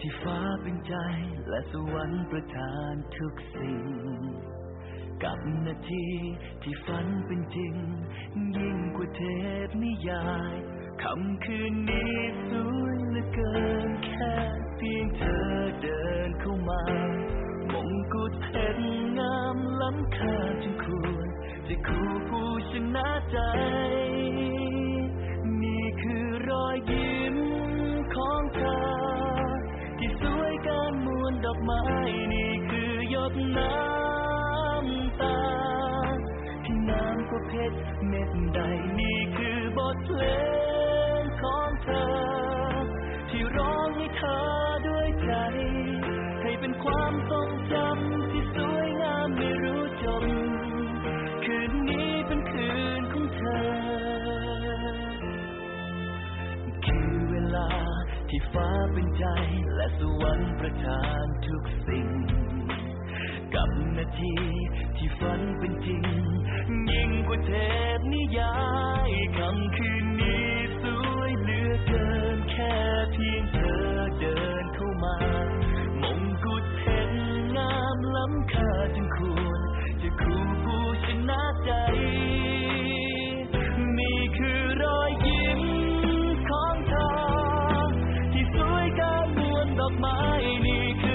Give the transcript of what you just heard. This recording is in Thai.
ที่ฟ้าเป็นใจและสวรรค์ประทานทุกสิ่ง กับนาทีที่ฝันเป็นจริง ยิ่งกว่าเทพนิยายคำคืนนี้สวยเหลือเกินแค่เพียงเธอเดินเข้ามามงกุฎเพชรงามล้ำค่าจนควรจะคู่ผู้ชนะใจ ดอกไม้นี่คือหยดน้ำตา ที่น้ำก็เพชรเม็ดใดนี่คือบทเพลงของเธอ ที่ร้องให้เธอด้วยใจ ให้เป็นความทรงจำ ที่ฟ้าเป็นใจและสวรรค์ประทานทุกสิ่ง กับนาทีที่ฝันเป็นจริง ยิ่งกว่าเทพนิยายคำคืน อ ที่สวยการมวลดอกไม้ นี่คือหยดน้